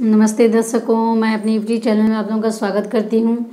नमस्ते दर्शकों, मैं अपनी यूट्यूब चैनल में आप लोगों का स्वागत करती हूँ।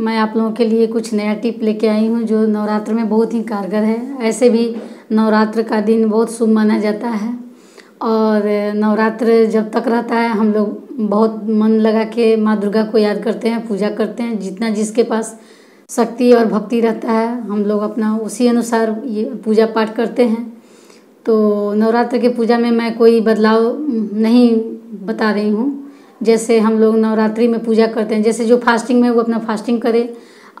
मैं आप लोगों के लिए कुछ नया टिप लेके आई हूँ, जो नवरात्र में बहुत ही कारगर है। ऐसे भी नवरात्र का दिन बहुत शुभ माना जाता है। और नवरात्र जब तक रहता है, हम लोग बहुत मन लगा के माँ दुर्गा को याद करते हैं, पूजा करते हैं। जितना जिसके पास शक्ति और भक्ति रहता है, हम लोग अपना उसी अनुसार ये पूजा पाठ करते हैं। तो नवरात्र के पूजा में मैं कोई बदलाव नहीं बता रही हूँ। जैसे हम लोग नवरात्रि में पूजा करते हैं, जैसे जो फास्टिंग में वो अपना फास्टिंग करे,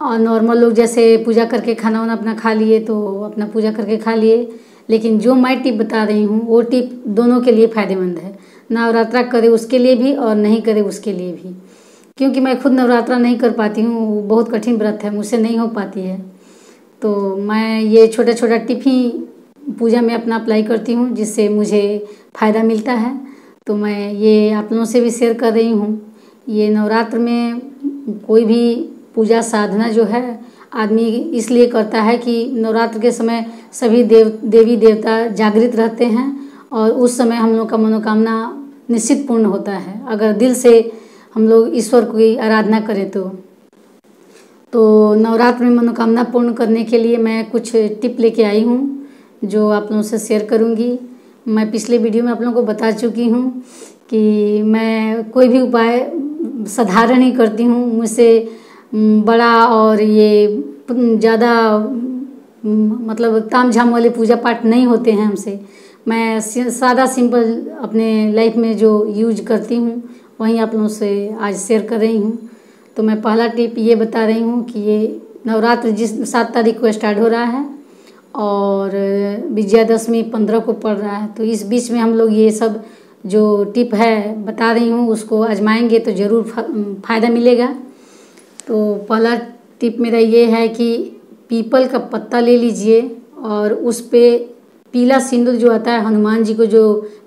और नॉर्मल लोग जैसे पूजा करके खाना वाना अपना खा लिए तो अपना पूजा करके खा लिए। लेकिन जो मैं टिप बता रही हूँ, वो टिप दोनों के लिए फ़ायदेमंद है। नवरात्रा करे उसके लिए भी और नहीं करे उसके लिए भी। क्योंकि मैं खुद नवरात्रा नहीं कर पाती हूँ बहुत कठिन व्रत है, मुझसे नहीं हो पाती है। तो मैं ये छोटा छोटा टिप ही पूजा में अपना अप्लाई करती हूँ, जिससे मुझे फ़ायदा मिलता है। तो मैं ये आप लोगों से भी शेयर कर रही हूँ। ये नवरात्र में कोई भी पूजा साधना जो है, आदमी इसलिए करता है कि नवरात्र के समय सभी देव, देवी देवता जागृत रहते हैं और उस समय हम लोग का मनोकामना निश्चित पूर्ण होता है। अगर दिल से हम लोग ईश्वर की आराधना करें तो। तो नवरात्र में मनोकामना पूर्ण करने के लिए मैं कुछ टिप लेके आई हूँ, जो आप लोगों से शेयर करूँगी। मैं पिछले वीडियो में आप लोगों को बता चुकी हूँ कि मैं कोई भी उपाय साधारण ही करती हूँ। मुझसे बड़ा और ये ज़्यादा मतलब ताम झाम वाले पूजा पाठ नहीं होते हैं हमसे। मैं सादा सिंपल अपने लाइफ में जो यूज़ करती हूँ, वहीं आप लोगों से आज शेयर कर रही हूँ। तो मैं पहला टिप ये बता रही हूँ कि ये नवरात्र जिस सात तारीख को स्टार्ट हो रहा है और विजयादशमी पंद्रह को पड़ रहा है। तो इस बीच में हम लोग ये सब जो टिप है, बता रही हूँ, उसको आजमाएँगे तो ज़रूर फ़ायदा मिलेगा। तो पहला टिप मेरा ये है कि पीपल का पत्ता ले लीजिए और उस पर पीला सिंदूर जो आता है, हनुमान जी को जो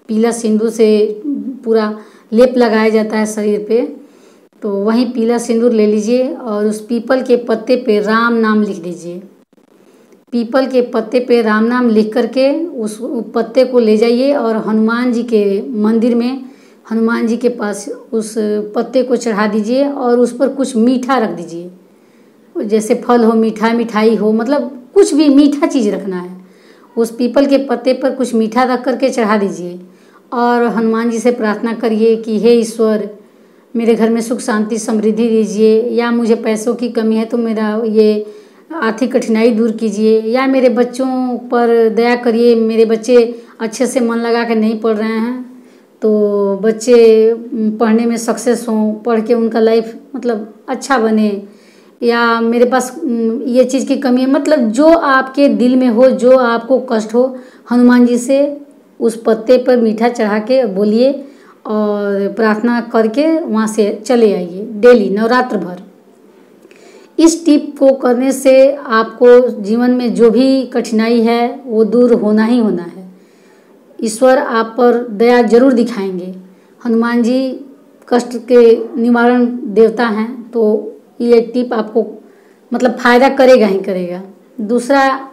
पीला सिंदूर से पूरा लेप लगाया जाता है शरीर पे तो वहीं पीला सिंदूर ले लीजिए और उस पीपल के पत्ते पे राम नाम लिख दीजिए। पीपल के पत्ते पे राम नाम लिख करके उस पत्ते को ले जाइए और हनुमान जी के मंदिर में, हनुमान जी के पास उस पत्ते को चढ़ा दीजिए और उस पर कुछ मीठा रख दीजिए। जैसे फल हो, मीठा, मिठाई हो मतलब कुछ भी मीठा चीज़ रखना है, उस पीपल के पत्ते पर कुछ मीठा रख करके चढ़ा दीजिए और हनुमान जी से प्रार्थना करिए कि, हे ईश्वर, मेरे घर में सुख, शांति, समृद्धि दीजिए या मुझे पैसों की कमी है तो मेरा ये आर्थिक कठिनाई दूर कीजिए या मेरे बच्चों पर दया करिए, मेरे बच्चे अच्छे से मन लगा कर नहीं पढ़ रहे हैं तो बच्चे पढ़ने में सक्सेस हों, पढ़ के उनका लाइफ मतलब अच्छा बने, या मेरे पास, ये चीज़ की कमी है मतलब जो आपके दिल में हो, जो आपको कष्ट हो, हनुमान जी से उस पत्ते पर मीठा चढ़ा के बोलिए और प्रार्थना करके वहाँ से चले आइए, डेली, नवरात्र भर। इस टिप को करने से आपको जीवन में जो भी कठिनाई है, वो दूर होना ही होना है। ईश्वर आप पर दया ज़रूर दिखाएँगे। हनुमान जी कष्ट के निवारण देवता हैं तो ये टिप आपको मतलब फ़ायदा करेगा ही करेगा। दूसरा,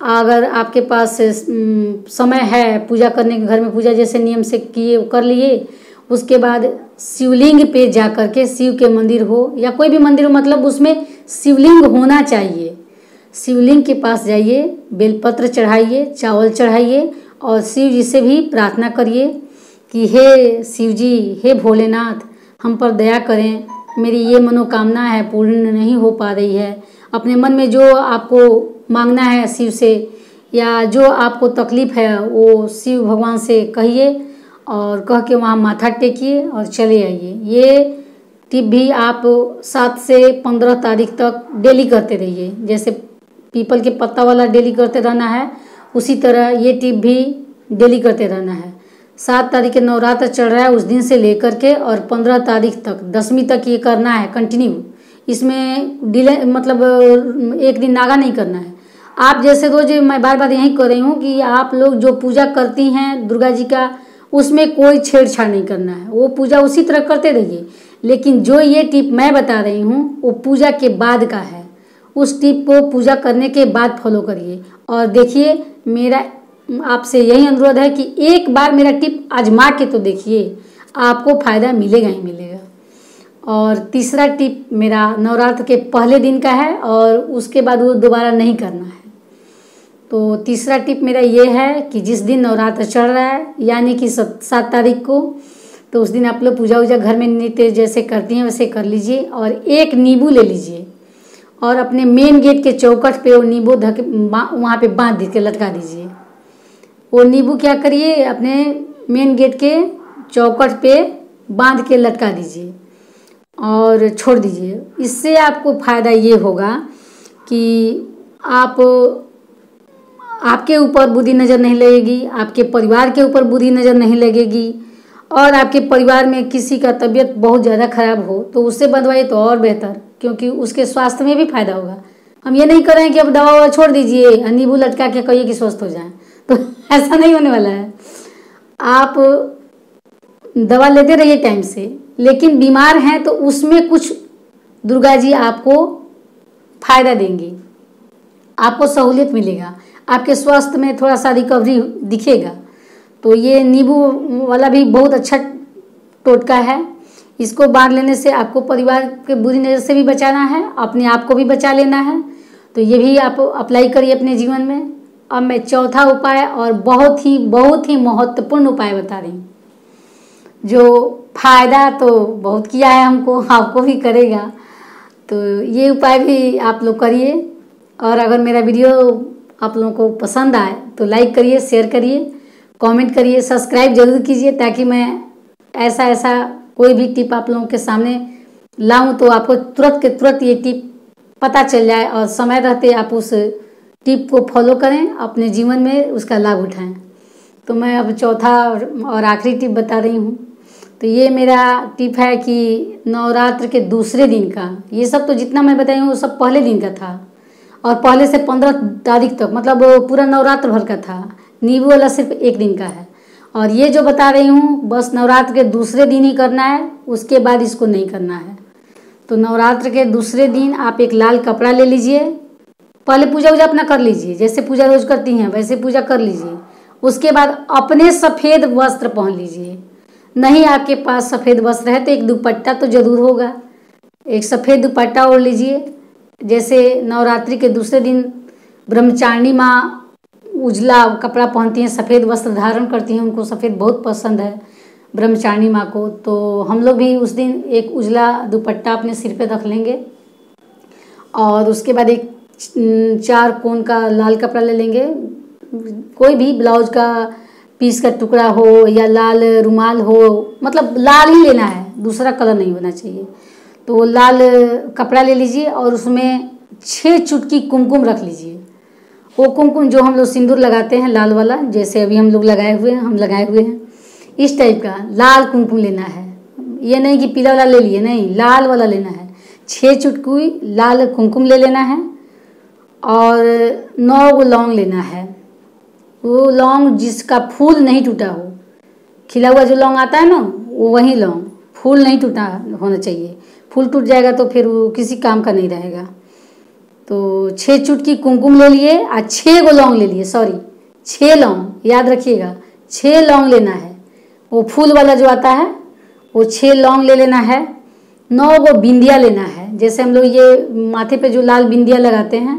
अगर आपके पास समय है पूजा करने के घर में, पूजा जैसे नियम से किए, कर लिए उसके बाद शिवलिंग पे जा कर के शिव के मंदिर हो, या कोई भी मंदिर हो मतलब उसमें शिवलिंग होना चाहिए। शिवलिंग के पास जाइए, बेलपत्र चढ़ाइए, चावल चढ़ाइए, और शिव जी से भी प्रार्थना करिए कि हे शिव जी, हे भोलेनाथ, हम पर दया करें। मेरी ये मनोकामना है, पूर्ण नहीं हो पा रही है। अपने मन में जो आपको मांगना है शिव से, या जो आपको तकलीफ़ है, वो शिव भगवान से कहिए। और कह के वहाँ माथा टेकिए और चले आइए। ये टिप भी आप सात से पंद्रह तारीख तक डेली करते रहिए। जैसे पीपल के पत्ता वाला डेली करते रहना है, उसी तरह ये टिप भी डेली करते रहना है। सात तारीख के नवरात्र चल रहा है, उस दिन से लेकर के और पंद्रह तारीख तक, दसवीं तक ये करना है कंटिन्यू इसमें डिले मतलब एक दिन नागा नहीं करना है। आप जैसे रोज, मैं बार बार यही कर रही हूँ कि आप लोग जो पूजा करती हैं दुर्गा जी का उसमें कोई छेड़छाड़ नहीं करना है। वो पूजा उसी तरह करते रहिए। लेकिन जो ये टिप मैं बता रही हूँ, वो पूजा के बाद का है। उस टिप को पूजा करने के बाद फॉलो करिए। और देखिए, मेरा, आपसे यही अनुरोध है कि एक बार मेरा टिप आजमा के तो देखिए, आपको फ़ायदा मिलेगा ही मिलेगा। और तीसरा टिप मेरा नवरात्र के पहले दिन का है और उसके बाद वो दोबारा नहीं करना है। तो तीसरा टिप मेरा ये है कि जिस दिन नवरात्र चढ़ रहा है, यानी कि सात तारीख को तो उस दिन आप लोग पूजा वूजा घर में नित्य जैसे करती हैं, वैसे कर लीजिए और एक नींबू ले लीजिए और अपने मेन गेट के चौकट पे वो नींबू धक वहाँ पे बाँध के लटका दीजिए। वो नींबू क्या करिए, अपने मेन गेट के चौकट पे बाँध के लटका दीजिए और छोड़ दीजिए। इससे आपको फ़ायदा ये होगा कि आप आपके ऊपर बुरी नज़र नहीं लगेगी, आपके परिवार के ऊपर बुरी नज़र नहीं लगेगी, और आपके परिवार में किसी का तबीयत बहुत ज़्यादा खराब हो तो उससे बंधवाइए तो और बेहतर, क्योंकि उसके स्वास्थ्य में भी फ़ायदा होगा। हम ये नहीं करें कि अब दवा ववा छोड़ दीजिए, नींबू लटका के कहिए कि स्वस्थ हो जाए। तो ऐसा नहीं होने वाला है। आप दवा लेते रहिए टाइम से, लेकिन बीमार हैं तो उसमें कुछ दुर्गा जी आपको फ़ायदा देंगी। आपको सहूलियत मिलेगा। आपके स्वास्थ्य में थोड़ा सा रिकवरी दिखेगा। तो ये नींबू वाला भी बहुत अच्छा टोटका है। इसको बाँध लेने से आपको परिवार के बुरी नज़र से भी बचाना है, अपने आप को भी बचा लेना है। तो ये भी आप अप्लाई करिए अपने जीवन में। अब मैं चौथा उपाय और बहुत ही बहुत ही महत्वपूर्ण उपाय बता रही हूँ। जो फ़ायदा तो बहुत किया है हमको, आपको भी करेगा। तो ये उपाय भी आप लोग करिए। और अगर मेरा वीडियो आप लोगों को पसंद आए तो लाइक करिए शेयर करिए कमेंट करिए सब्सक्राइब ज़रूर कीजिए ताकि मैं ऐसा ऐसा कोई भी टिप आप लोगों के सामने लाऊं तो आपको तुरंत के तुरंत ये टिप पता चल जाए और समय रहते आप उस टिप को फॉलो करें, अपने जीवन में उसका लाभ उठाएँ। तो मैं अब चौथा और आखिरी टिप बता रही हूँ। तो ये मेरा टिप है कि नवरात्र के दूसरे दिन का। ये सब तो जितना मैं बताई हूँ, वो सब पहले दिन का था। और पहले से पंद्रह तारीख तक मतलब पूरा नवरात्र भर का था। नींबू वाला सिर्फ़ एक दिन का है। और ये जो बता रही हूँ, बस नवरात्र के दूसरे दिन ही करना है, उसके बाद इसको नहीं करना है। तो नवरात्र के दूसरे दिन आप एक लाल कपड़ा ले लीजिए। पहले पूजा वूजा अपना कर लीजिए, जैसे पूजा रोज करती हैं, वैसे पूजा कर लीजिए। उसके बाद अपने सफ़ेद वस्त्र पहन लीजिए। नहीं आपके पास सफ़ेद वस्त्र है तो एक दुपट्टा तो ज़रूर होगा। एक सफ़ेद दुपट्टा ओढ़ लीजिए। जैसे नवरात्रि के दूसरे दिन ब्रह्मचारिणी माँ उजला कपड़ा पहनती हैं, सफ़ेद वस्त्र धारण करती हैं, उनको सफ़ेद बहुत पसंद है ब्रह्मचारिणी माँ को। तो हम लोग भी उस दिन एक उजला दुपट्टा अपने सिर पे रख लेंगे और उसके बाद एक चार कोन का लाल कपड़ा ले लेंगे। कोई भी ब्लाउज का पीस का टुकड़ा हो या लाल रुमाल हो मतलब लाल ही लेना है, दूसरा कलर नहीं होना चाहिए। तो लाल कपड़ा ले लीजिए और उसमें छः चुटकी कुमकुम रख लीजिए। वो कुमकुम जो हम लोग सिंदूर लगाते हैं, लाल वाला, जैसे अभी हम लोग लगाए हुए हैं, हम लगाए हुए हैं, इस टाइप का लाल कुमकुम लेना है। ये नहीं कि पीला वाला ले लिए, नहीं, लाल वाला लेना है। छः चुटकी लाल कुमकुम ले लेना है और नौ वो लौंग लेना है। वो लौंग जिसका फूल नहीं टूटा हो, खिला हुआ जो लौंग आता है ना, वो वही लौंग, फूल नहीं टूटा होना चाहिए। फूल टूट जाएगा तो फिर वो किसी काम का नहीं रहेगा। तो छः चुटकी कुमकुम ले लिए और छः गो लौंग ले लिए सॉरी छः लौंग, याद रखिएगा छः लौंग लेना है। वो फूल वाला जो आता है, वो छः लौंग ले लेना है, नौ गो बिंदिया लेना है। जैसे हम लोग ये माथे पे जो लाल बिंदिया लगाते हैं,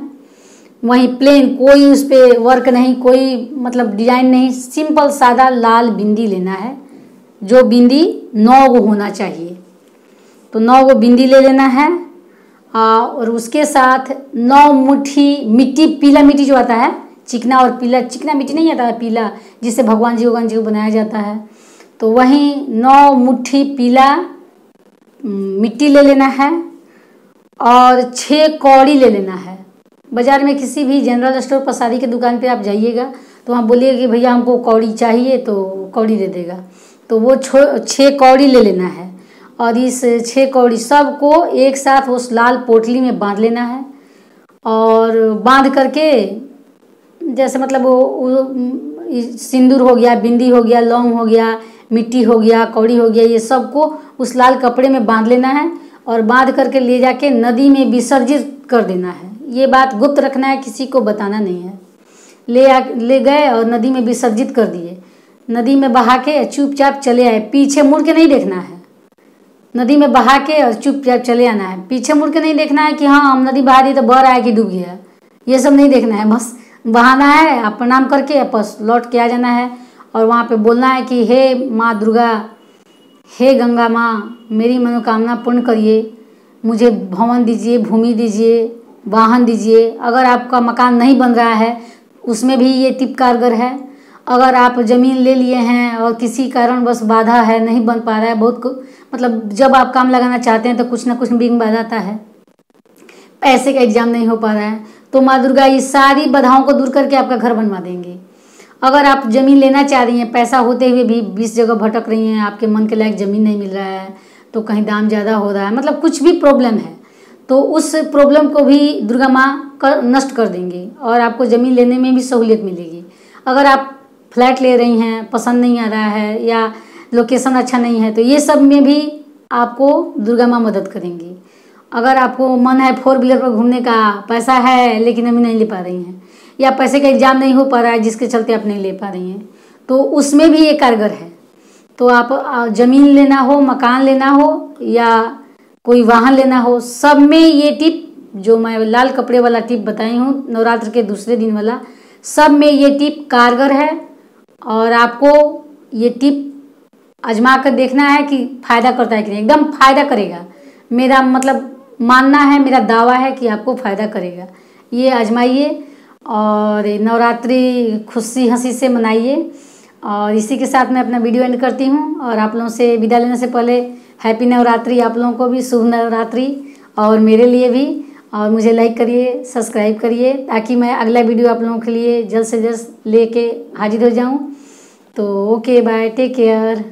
वहीं प्लेन कोई उस पर वर्क नहीं, कोई मतलब डिज़ाइन नहीं सिंपल सादा लाल बिंदी लेना है, जो बिंदी नौ गो होना चाहिए। तो नौ गो बिंदी ले लेना है और उसके साथ नौ मुट्ठी मिट्टी, पीला मिट्टी जो आता है, चिकना और पीला, चिकना मिट्टी नहीं आता है, पीला जिसे भगवान जी भगवान जी को बनाया जाता है। तो वहीं नौ मुट्ठी पीला मिट्टी ले लेना है, और छः कौड़ी ले लेना है। बाज़ार में किसी भी जनरल स्टोर प्रसादी की दुकान पे आप जाइएगा तो वहाँ बोलिएगा कि भैया हमको कौड़ी चाहिए तो कौड़ी दे देगा। तो वो छो छः कौड़ी ले लेना है। और इस छः कौड़ी सबको एक साथ उस लाल पोटली में बाँध लेना है। और बाँध करके जैसे मतलब वो, वो सिंदूर हो गया बिंदी हो गया लौंग हो गया मिट्टी हो गया कौड़ी हो गया ये सबको उस लाल कपड़े में बाँध लेना है और बाँध करके ले जाके नदी में विसर्जित कर देना है। ये बात गुप्त रखना है किसी को बताना नहीं है। ले आ ले गए और नदी में विसर्जित कर दिए। नदी में बहा के चुपचाप चले आए। पीछे मुड़ के नहीं देखना है। नदी में बहा के और चुपचाप चले आना है। पीछे मुड़ के नहीं देखना है कि हाँ हम नदी बहा दी तो बह रहा है कि डूब गया। ये सब नहीं देखना है। बस बहाना है आप प्रणाम करके बस लौट के आ जाना है और वहाँ पे बोलना है कि, हे माँ दुर्गा, हे गंगा माँ, मेरी मनोकामना पूर्ण करिए। मुझे भवन दीजिए, भूमि दीजिए, वाहन दीजिए। अगर आपका मकान नहीं बन रहा है, उसमें भी ये टिप कारगर है। अगर आप ज़मीन ले लिए हैं और किसी कारण बस बाधा है, नहीं बन पा रहा है, बहुत मतलब जब आप काम लगाना चाहते हैं तो कुछ ना कुछ बिंग बाधाता है। पैसे का एग्ज़ाम नहीं हो पा रहा है तो माँ दुर्गा ये सारी बाधाओं को दूर करके आपका घर बनवा देंगे। अगर आप ज़मीन लेना चाह रही हैं, पैसा होते हुए भी बीस जगह भटक रही हैं, आपके मन के लायक ज़मीन नहीं मिल रहा है तो कहीं दाम ज़्यादा हो रहा है मतलब कुछ भी प्रॉब्लम है तो उस प्रॉब्लम को भी दुर्गा माँ कर नष्ट कर देंगी और आपको ज़मीन लेने में भी सहूलियत मिलेगी। अगर आप फ्लैट ले रही हैं, पसंद नहीं आ रहा है या लोकेशन अच्छा नहीं है तो ये सब में भी आपको दुर्गा माँ मदद करेंगी। अगर आपको मन है फोर व्हीलर पर घूमने का, पैसा है लेकिन अभी नहीं ले पा रही हैं, या पैसे का एग्ज़ाम नहीं हो पा रहा है जिसके चलते आप नहीं ले पा रही हैं तो उसमें भी ये कारगर है। तो आप ज़मीन लेना हो, मकान लेना हो, या कोई वाहन लेना हो, सब में ये टिप, जो मैं लाल कपड़े वाला टिप बताई हूँ, नवरात्र के दूसरे दिन वाला, सब में ये टिप कारगर है। और आपको ये टिप आजमा कर देखना है कि फ़ायदा करता है कि नहीं। एकदम फ़ायदा करेगा। मेरा मतलब मानना है, मेरा दावा है कि आपको फ़ायदा करेगा। ये आजमाइए और नवरात्रि खुशी हँसी से मनाइए। और इसी के साथ मैं अपना वीडियो एंड करती हूँ और आप लोगों से विदा लेने से पहले हैप्पी नवरात्रि। आप लोगों को भी शुभ नवरात्रि और मेरे लिए भी। और मुझे लाइक करिए सब्सक्राइब करिए, ताकि मैं अगला वीडियो आप लोगों के लिए जल्द से जल्द लेके हाजिर हो जाऊँ। तो ओके बाय टेक केयर